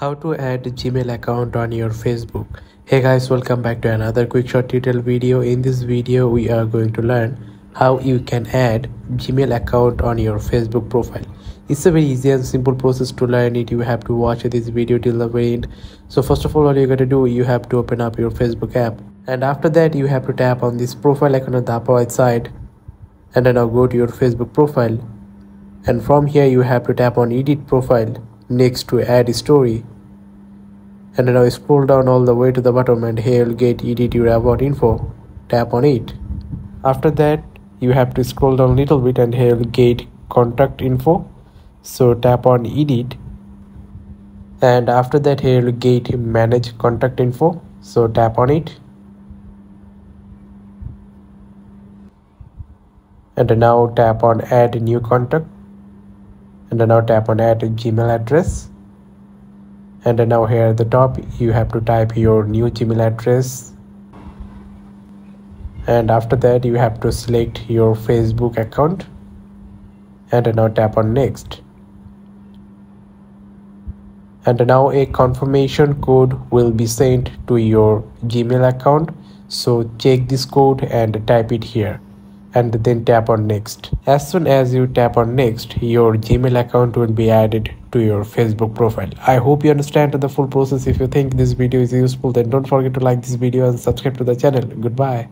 how to add gmail account on your facebook. Hey guys welcome back to another quick short tutorial video. In this video we are going to learn how you can add gmail account on your facebook profile. It's a very easy and simple process to learn it. You have to watch this video till the very end. So first of all all you got to do you have to open up your facebook app. And after that you have to tap on this profile icon on the upper right side. And then now go to your facebook profile. And from here you have to tap on edit profile next to add story and now scroll down all the way to the bottom and here you'll get edit your about info. Tap on it. After that you have to scroll down a little bit and here you'll get contact info. So tap on edit. And after that here you'll get manage contact info. So tap on it. And now tap on add new contact. And now tap on add gmail address and now here at the top you have to type your new gmail address. And after that you have to select your facebook account. And now tap on next. And now a confirmation code will be sent to your gmail account. So check this code and type it here and then tap on next. As soon as you tap on next, your Gmail account will be added to your Facebook profile. I hope you understand the full process. If you think this video is useful, then don't forget to like this video and subscribe to the channel. Goodbye.